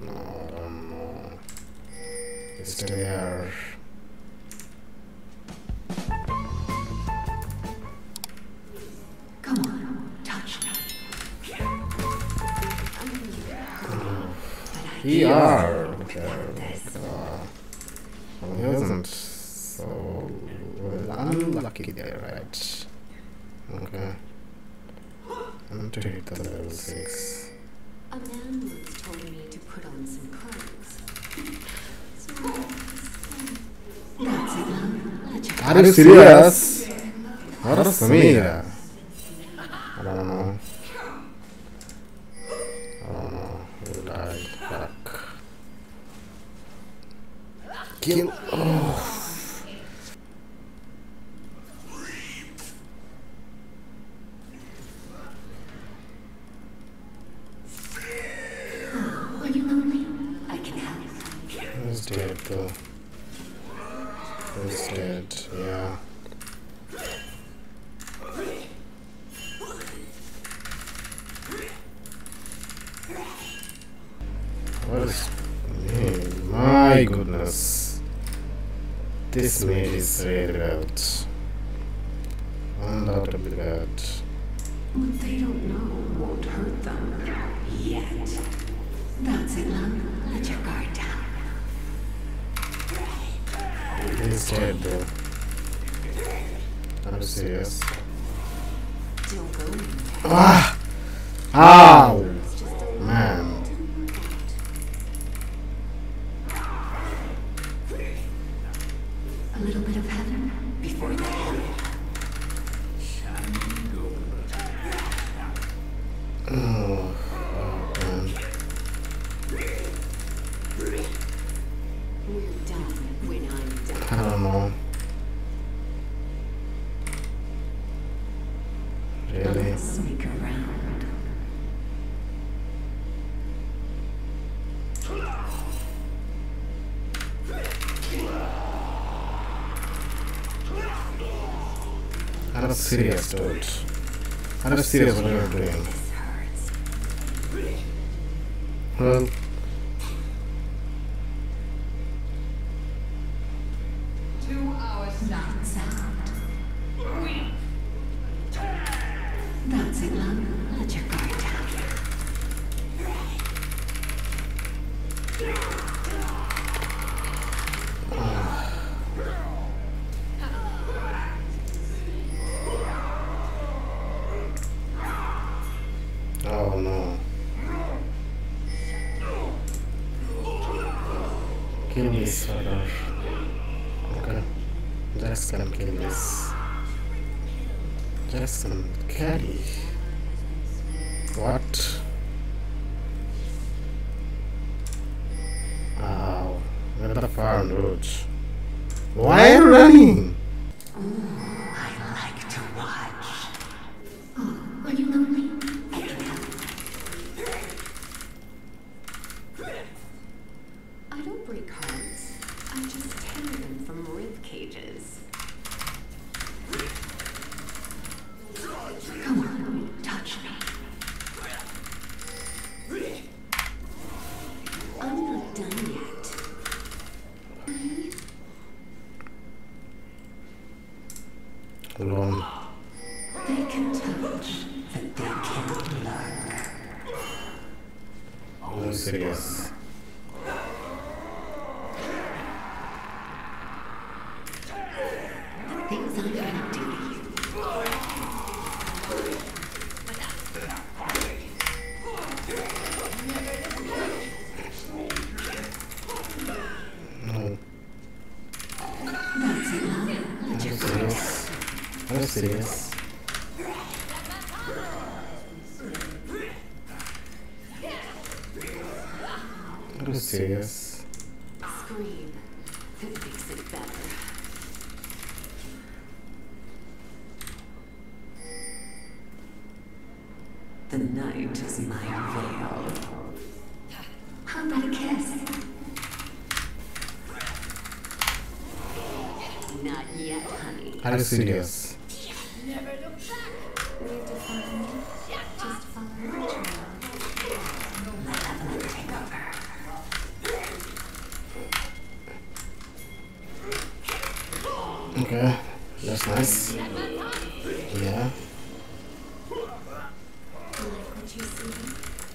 No, know. It's there. Come on, touch me. Okay. Uh, he wasn't so well, unlucky there, right? Okay. I'm to hit the level 6. A man once told me put on some clothes. That's it, love. Let your Are you serious? What is Samira? I don't know. I don't know. Who died? Fuck. Kill. Oh. Are you lonely? I can help. He's dead though. He's dead, yeah. What is me? My goodness. This maid is really bad. Undoubtedly bad. What they don't know won't hurt them. Yet. That's it, love. Let your guard down. He's dead though. I'm serious. Ah! Ow! Man. A little bit of heaven before the hell. Serious, dude. I'm not serious what you're doing. Well, Two hours down. Sound. That's it, love. Let your guard down. Kill this father. Okay. Just gonna kill this. Just gonna carry. What? Where the farm route? Why running? Mm. Alone. They can touch, but they can't lurk. I'm serious. Things I'm gonna I'm serious. I'm serious. scream. That makes it better. The night is my veil. How about a kiss? Not yet, honey. Are you serious?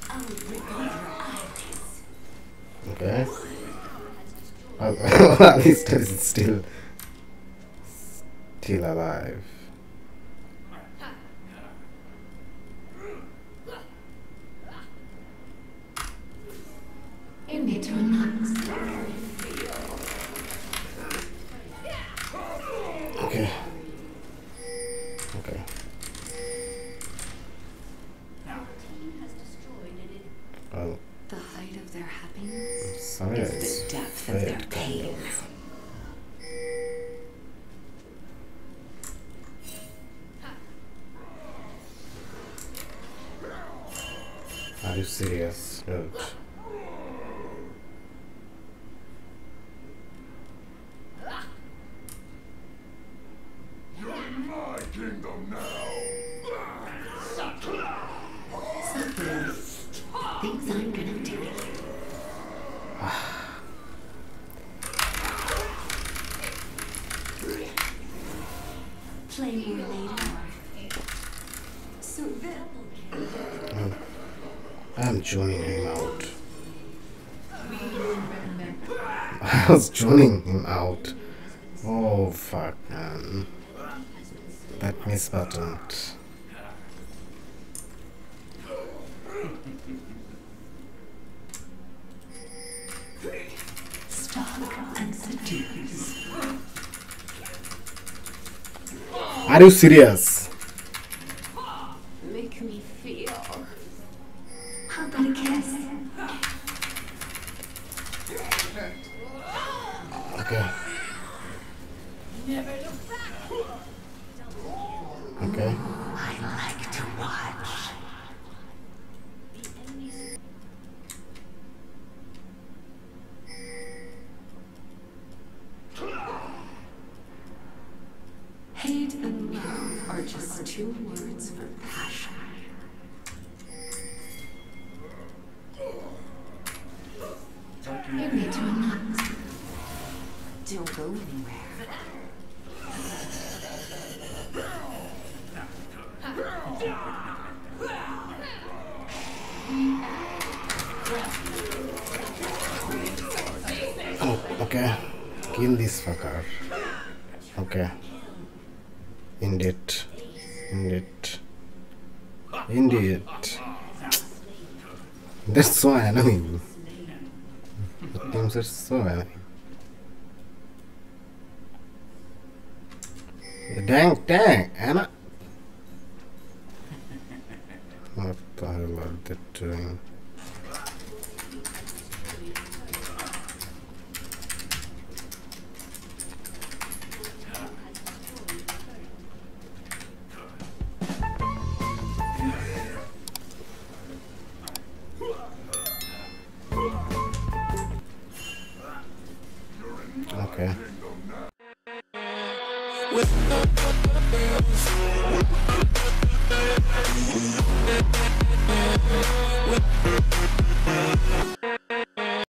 Out your eyes. Okay. At least it's still still alive. You need to happiness is the depth of their fate, kind pain. of. Are you serious? Dude. Sakura, things I'm gonna do to you. Play more later. So then, hmm. I'm joining him out. I was joining him out. Oh fuck man. That misbuttoned. stalk and seduce. Are you serious? Make me feel. How about a kiss? Okay. Okay. Two words for passion. You need to relax. Don't go anywhere. Oh, okay. Kill this fucker. Okay. Indeed. Indeed. That's so annoying. The teams are so annoying. Dang, dang, Anna. What the hell are they doing? Okay.